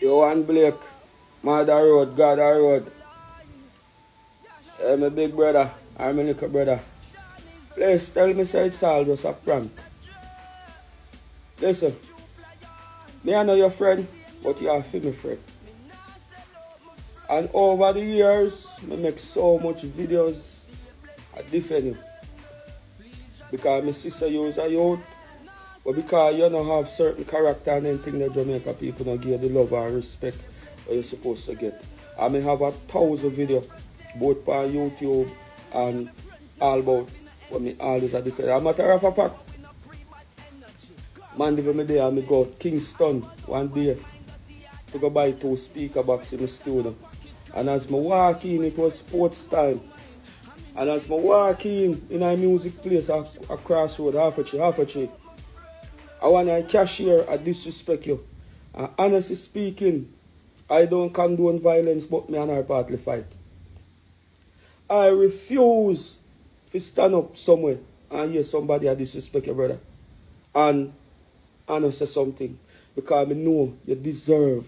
Yohan Blake, Mother Road, God Road. Hey, my big brother, I'm my little brother. Please tell me say it's all just a prank. Listen, me I know your friend, but you are me friend. And over the years, I make so much videos I defend you. Because my sister use a youth, but because you don't have certain character and anything that Jamaica people don't give the love and respect that you're supposed to get. I may have a thousand videos, both on YouTube and all about what me always a defend. A matter of fact, Monday when me there, I go to Kingston one day to go buy two speaker box in the studio. And as me walk in, it was sports time. And as me walk in, in a music place a, a crossroad, Half Way Tree, Half Way Tree, I want a cashier, I disrespect you. And honestly speaking, I don't condone violence, but me and her partly fight. I refuse to stand up somewhere and hear somebody I disrespect your brother. And say something. Because I know you deserve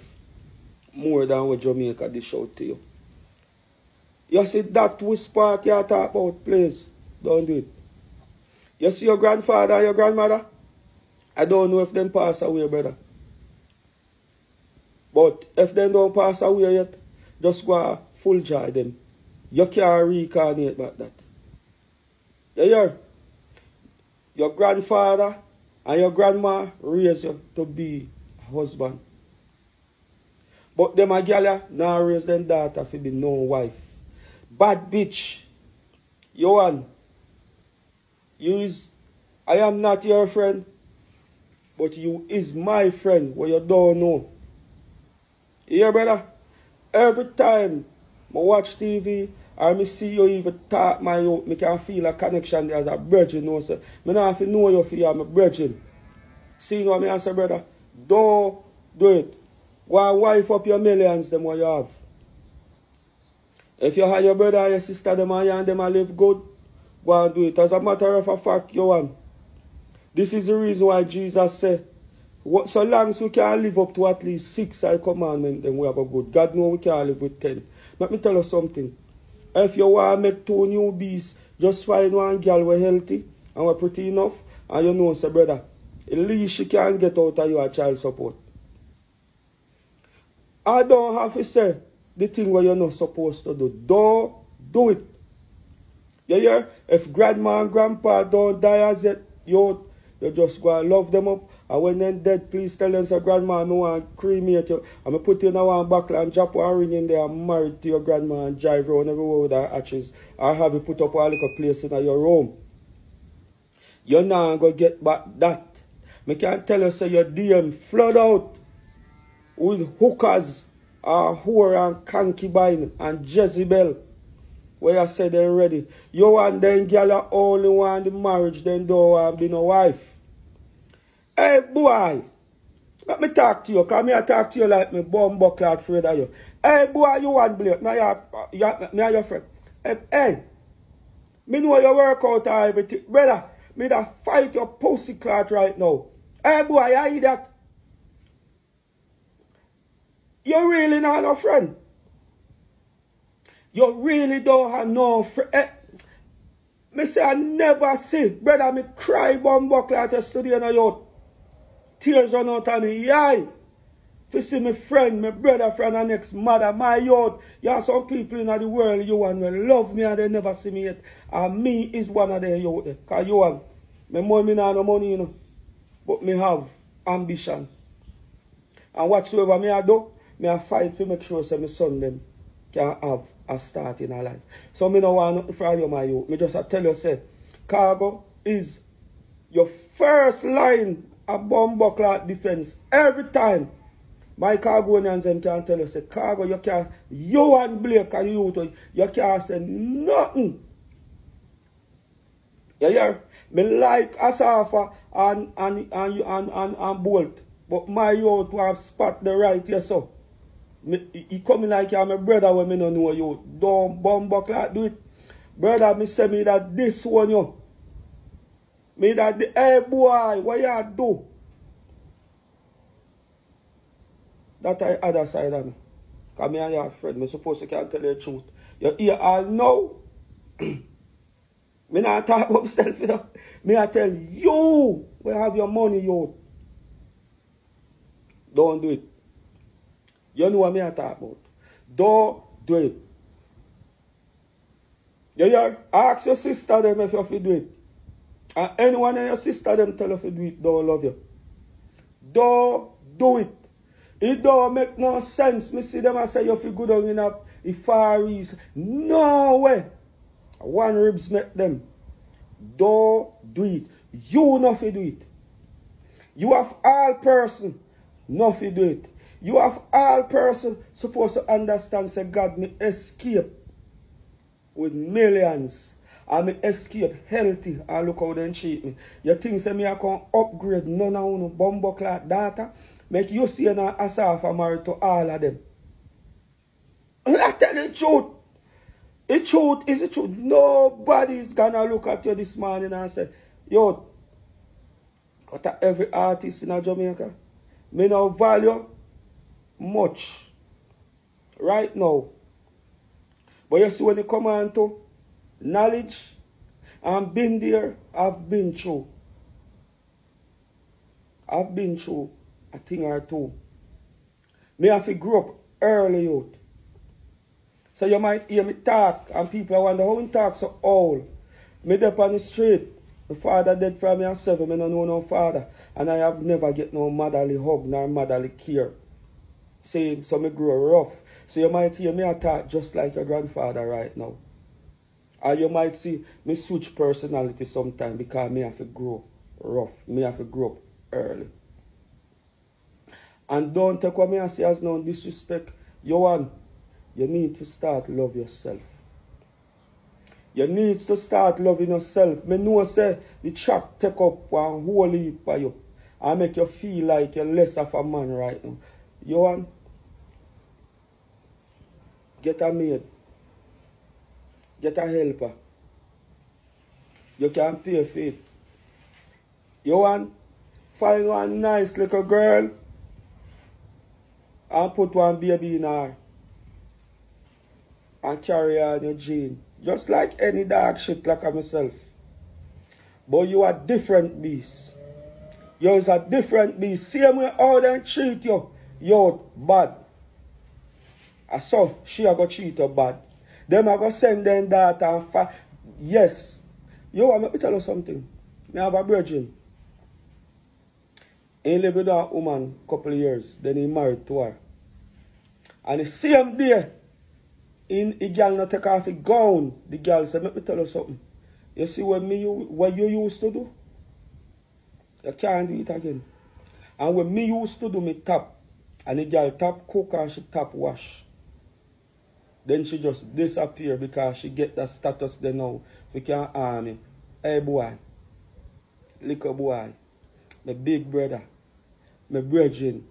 more than what Jamaica dish out to you. You see that whisper you talk about, please, don't do it. You see your grandfather your grandmother? I don't know if them pass away, brother. But if them don't pass away yet, just go full joy them. You can't reincarnate back that. You hear? Your grandfather and your grandma raised you to be a husband. But them a now raise them daughter to be no wife. Bad bitch. Yohan, you is I am not your friend, but you is my friend what you don't know. Hear brother? Every time I watch TV or me see you even talk my out, can feel a connection there as a brethren, you know, sir. Me not have to know you for you, I'm a brethren. See what me answer, brother? Don't do it. Why wife up your millions, them what you have. If you have your brother and your sister, them and you and them and live good, go and do it. As a matter of a fact, you want. This is the reason why Jesus said, what, so long as we can live up to at least six I commandments, then we have a good. God know we can't live with ten. Let me tell you something. If you want to make two new beasts, just find one girl we're healthy and we're pretty enough, and you know, say, brother, at least she can get out of your child support. I don't have to say the thing where you're not supposed to do. Don't do it. You hear? If grandma and grandpa don't die as yet, you, you just go and love them up. And when they're dead, please tell them, say, grandma, I want to cremate you. I'm going to put you in a one buckle and drop a ring in there and married to your grandma and drive around everywhere with her hatches. Or have you put up a little place in your room. You're not going to get back that. Me can't tell you, say, your DM flood out with hookers, uh, whore and concubine and Jezebel. Where you say they're ready. You and them girl only want the marriage, then don't want be no wife. Hey boy, let me talk to you, because me I talk to you like me bomb buckler afraid of you. Hey boy, you want Blake, now you, you, me and your friend. Hey, hey, me know you work out and everything. Brother, me da fight your pussy clot right now. Hey boy, you hear that? You really not no friend. You really don't have no friend. Eh, me say I never see, brother, me cry bomb buckler at a studio a youth. Tears run out of me. If you see my friend, my brother, friend, and next mother, my youth, you have some people in the world, you want will love me and they never see me yet. And me is one of them youth. Because you want, my money not no money, you know. But me have ambition. And whatsoever me I do, me I fight to make sure say my son them can have a start in our life. So me no want for you, my youth. Me just I tell you, say, Khago is your first line a bomb buckler defense every time. My Cargonians them can tell you, say, Cargo, you can't, you and Blake and you, you can't say nothing. You hear? Me like Asafa and, and, and, and, and, and Bolt, but my youth have spot the right, here, so. Me, he coming like you're my brother when me no know you. Don't bomb buckler do it. Brother, me say me that this one, you. Me that the hey boy, what you do? That I other side of me. Because me and your friend, me supposed to can tell you the truth. You hear all know. me not talk about myself, you know. Me I tell you, we have your money, you. Don't do it. You know what me I talk about. Don't do it. You hear? Ask your sister them if you do it. And anyone in your sister them tell you to do it, don't love you. Don't do it. It don't make no sense. Me see them I say you feel good on in a, a far east. No way. One ribs make them. Don't do it. You not do it. You have all person not do it. You have all person supposed to understand say God me escape with millions. I me escape healthy and look how they treat me. You think say me I can upgrade none of you bumbo data? Make you see an Asafa married to all of them. I tell you the truth. The truth is the truth. Nobody's gonna look at you this morning and say, yo, what every artist in Jamaica, me no value much right now. But you see when you come on to knowledge, I've been there, I've been through. I've been through a thing or two. Me have to grow up early youth. So you might hear me talk and people wonder how me talk so old. Me up on the street. My father dead from me at seven, me no know no father. And I have never get no motherly hug nor motherly care. See, so me grow rough. So you might hear me talk just like your grandfather right now. Or you might see me switch personality sometime because me have to grow rough. Me have to grow up early. And don't take what me I say as no disrespect. You want, you need to start love yourself. You need to start loving yourself. Me know say the track take up one whole heap for you. I make you feel like you're less of a man right now. You want? Get a maid. Get a helper. You can pay for it. You want? Find one nice little girl and put one baby in her and carry in your gene. Just like any dark shit like myself. But you are different beast. You is a different beast. Same way how them treat you, you bad. I saw she a go treat you bad. Them a go send them that and fa yes. You want me to tell you something? Me have a virgin. He lived with that woman couple years. Then he married to her. And the same day, in the girl not take off the gown, the girl said, let me tell you something. You see what me you what you used to do? You can't do it again. And when me used to do me tap, and the girl tap cook and she tap wash. Then she just disappear because she get that status there now. We can't harm me. Hey boy, little boy, my big brother, my brethren,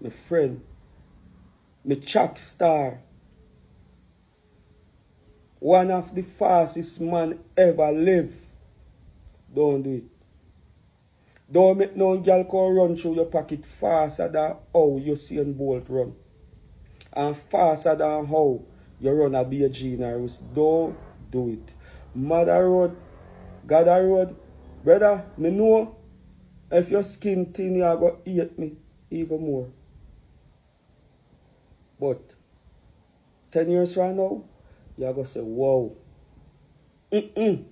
my friend, my track star. One of the fastest man ever live. Don't do it. Don't make no girl come run through your pocket faster than how you see a Bolt run. And faster than how you run a BG in Don't do it. Mother Road, Gather Road, brother, me know if your skin thin, you are going to eat me even more. But 10 years right now, you're going to say, wow. Mm-mm.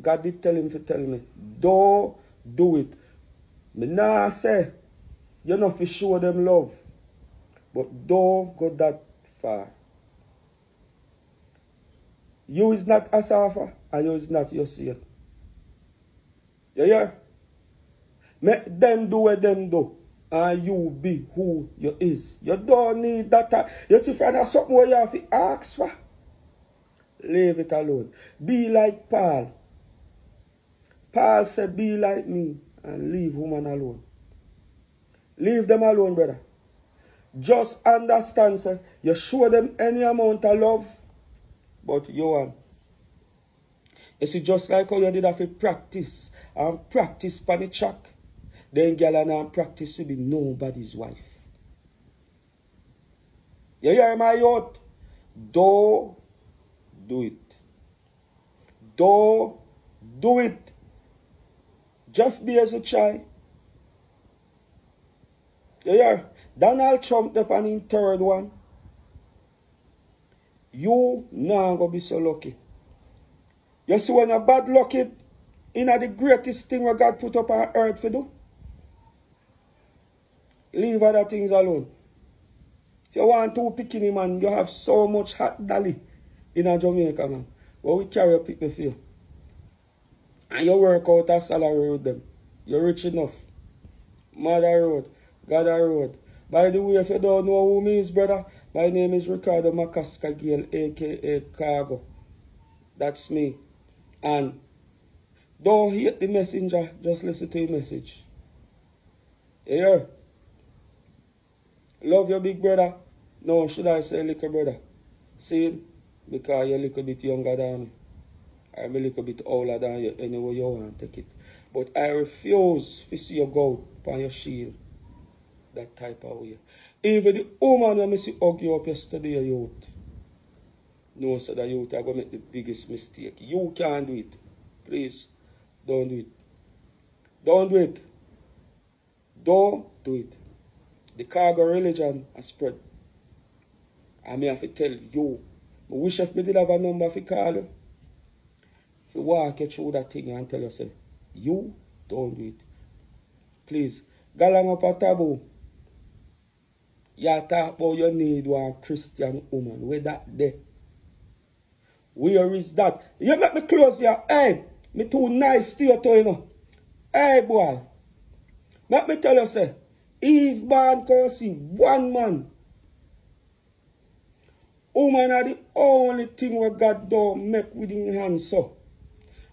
God did tell him to tell me, don't do it. Me nah say, you know, for show them love. But don't go that far. You is not Asafa, and you is not your seed. You hear? Make them do what them do. And you be who you is. You don't need that. You see, friend, that's something where you have to ask for. Leave it alone. Be like Paul. Paul said, be like me and leave woman alone. Leave them alone, brother. Just understand, sir. You show them any amount of love, but want. You see, just like how you did have to practice and practice the track. Then girl and practice to be nobody's wife. You hear my youth? Don't do it. Don't do it. just Jeff Bezos try. You hear? Donald Trump the third one. You not gonna be so lucky. You see when you're bad lucky in the greatest thing what God put up on earth for do? Leave other things alone. If you want to pick picking man, you have so much hot dolly in a Jamaica, man. But we carry a pick the field. And you work out a salary with them. You're rich enough. Mother Road, God Road. By the way, if you don't know who me is, brother, my name is Ricardo Macaska aka Khago. That's me. And don't hate the messenger, just listen to the message. Yeah. Love your big brother. No, should I say little brother? See, because you're a little bit younger than me. I'm a little bit older than you anyway you want to take it. But I refuse to see you go upon your shield. That type of way. Even the woman when I see hug you up yesterday, youth. No, so that youth are going to make the biggest mistake. You can't do it. Please, don't do it. Don't do it. Don't do it. The Khago religion has spread. I may have to tell you. I wish if me did have a number for call you. If you walk you through that thing and tell yourself, you don't do it. Please, galang up a taboo. You talk about you need one Christian woman. Where that there? Where is that? You make me close your Hey, me too nice to you, you know. Hey, boy. Let me tell you, say, Eve born can see one man. Woman are the only thing where God don't make with his hands so.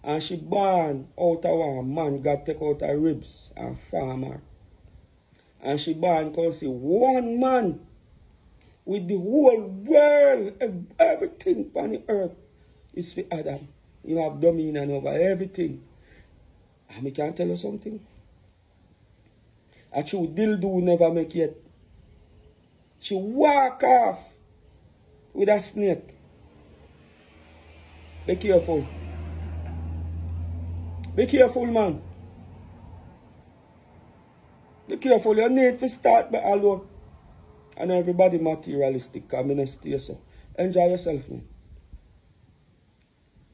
And she born out of man, God take out her ribs and farm her. And she born can see one man with the whole world, and everything on the earth is for Adam. You have dominion over everything. And me can tell you something. A true dildo never make yet. She walk off with a snake. Be careful. Be careful, man. Be careful. You need to start by alone. And everybody materialistic. I'm in so. Enjoy yourself, man.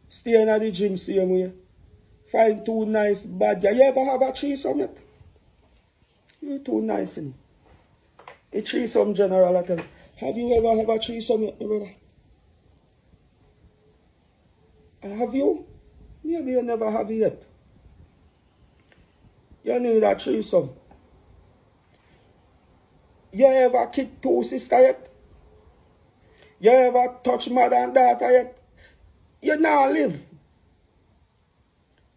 Stay in the gym same way. Find two nice bad. You ever have a threesome yet? You're too nice, in A threesome general, I tell you. Have you ever have a threesome yet, brother? Have you? Maybe you never have it yet. You need a threesome. You ever kick two sister yet? You ever touch mother and daughter yet? You now live.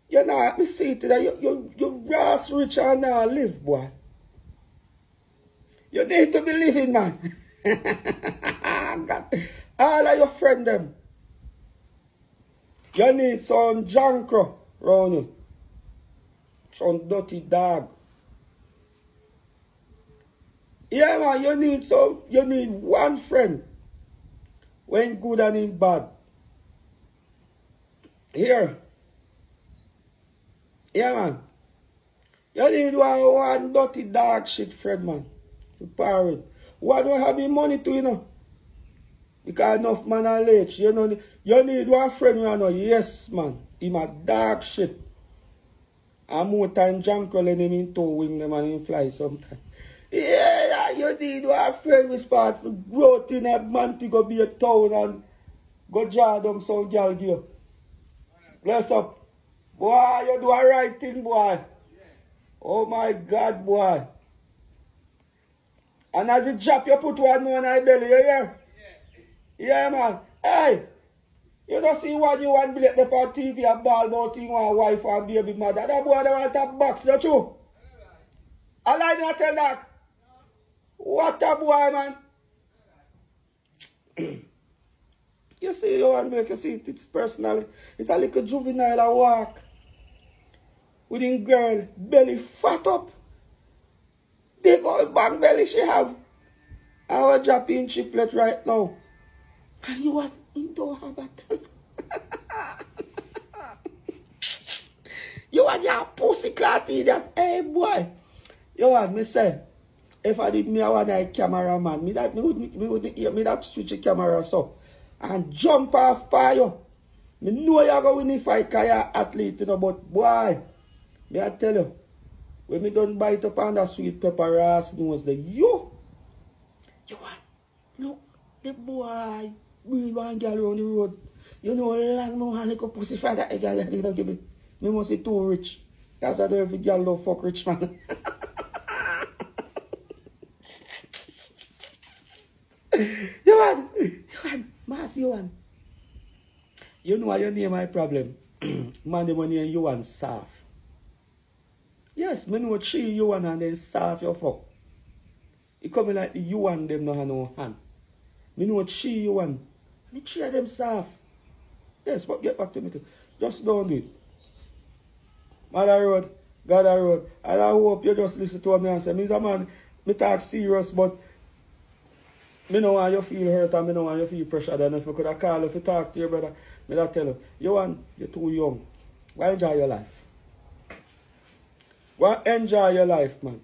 You not, me see today, you, you, you ras rich and now live, boy. You need to be living, man. All of your friend them. You need some junker around you. Some dirty dog. Yeah, man, you need some, you need one friend. When good and in bad. Here. Yeah, man. You need one, one dirty dark shit friend, man. To power it. What do have the money to, you know? Because enough man are late. You know, you need one friend, you know. Yes, man. Him a dark shit. And more time junk rolling him in two wing them and him fly sometimes. Yeah, you need one friend with part for growth in a man to go be a town and go jar them some girl give. Bless up. Boy, you do a right thing, boy. Oh my God, boy. And as you drop, you put one on my belly, you hear? Yeah, man. Hey, you don't see what you want billet there for TV and ball about thing one wife and baby mother. That boy don't want a box, don't you? I lie not tell that. What a boy, man. you see, you to make you see it's personally. It's a little juvenile a walk. With him girl, belly fat up. Big old bang belly she have. I will drop in chiplet right now. And you want him to have a You want your pussy clot idiot. Hey eh, boy. You want me say, if I did me I want a cameraman, me that me would me, me would me that switch the camera so and jump off fire. Me know going to win the fight you're athlete, you know, but boy, me I tell you, when me done bite up on that sweet pepper ass nose, the you, you want, look, the boy, bring one girl on the road. You know, long no hand like a pussy for that girl that they don't give me. Me must be too rich. That's why every girl love fuck rich man. you want, you want, mass you know why you name my problem? the money you want soft. Yes, me know three you want and then soft your fuck. It coming like the you want them no have no hand. Me know three you want. And the three of them soft. Yes, but get back to me too. Just don't do it. Mother road, God road. And I hope you just listen to me and say, Mr. Man, me talk serious, but me know want you feel hurt and me know want you feel pressure. Then if you could have called if you talk to your brother, me that tell you, you want, you're too young. Why enjoy your life? Why enjoy your life, man?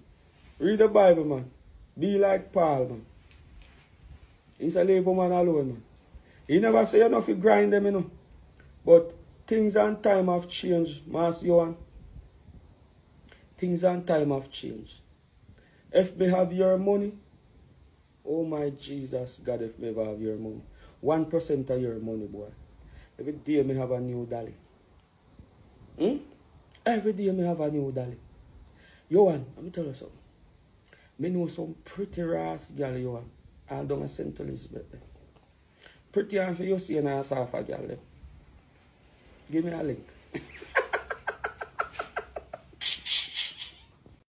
Read the Bible, man. Be like Paul, man. He said, leave woman alone, man. He never say you know if you grind them, you know. But things and time have changed, Master Yohan. Things and time have changed. If me have your money, oh my Jesus, God, if me ever have your money. One percent of your money, boy. Every day me have a new dolly. Hmm? Every day me have a new dolly. Yohan, let me tell you something. Me know some pretty ass girl. All down at St. Elizabeth. Pretty and for you see an ass off a girl. Give me a link.